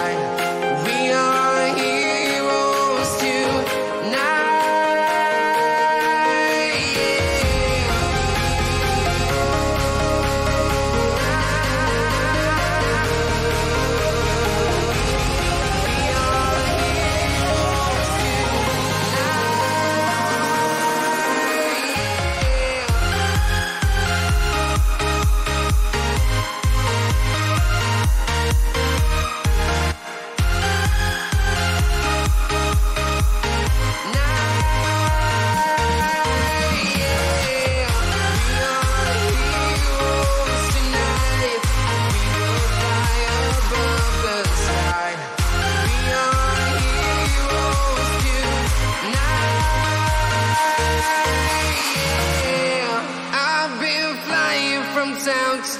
sky.